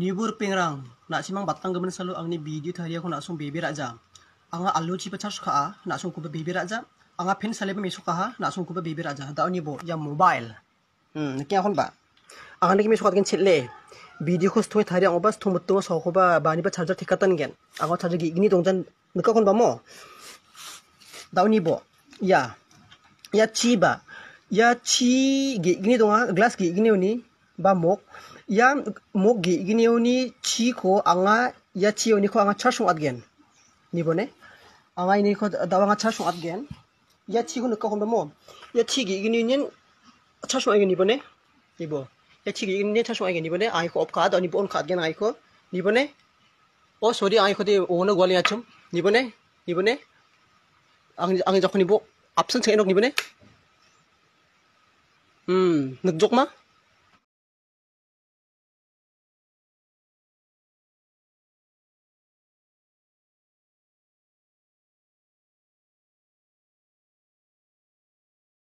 Nibur pengrang, nak simang batang gemen selalu angni video tadi aku nak sung baby raja. Anga alu cipa charge ka, nak sung kuba baby raja. Anga pen salebe mesuk ka, nak sung kuba baby raja. Dao ni bo, ya mobile. Hmm, niki akon ba. Anga niki mesuk atgen chitle. Video ko stoy tadi ang obas tung betung so ko ba bani ba charger tikatan gen. Anga charger gi gini dongjan nika kon ba mo. Dao ni bo. Ya. Ya chi ba. Ya chi gi donga glass gi gini ni ba mok yam mok gi igniuni chi ko anga ya chi oni ko anga chashu adgen ni bone anga ini ko dawanga chashu adgen ya chi gun ko hom mo ya chi gi igniuni chashu ai ni bone ibo ya chi gi igniuni chashu ai ni bone ai ko op ka da ni bon ka adgen ai ko ni bone o sori ai ko de ono gwali achum ni bone ni bone ang ang jokhoni bo absent chenok ni bone hmm nuk jok ma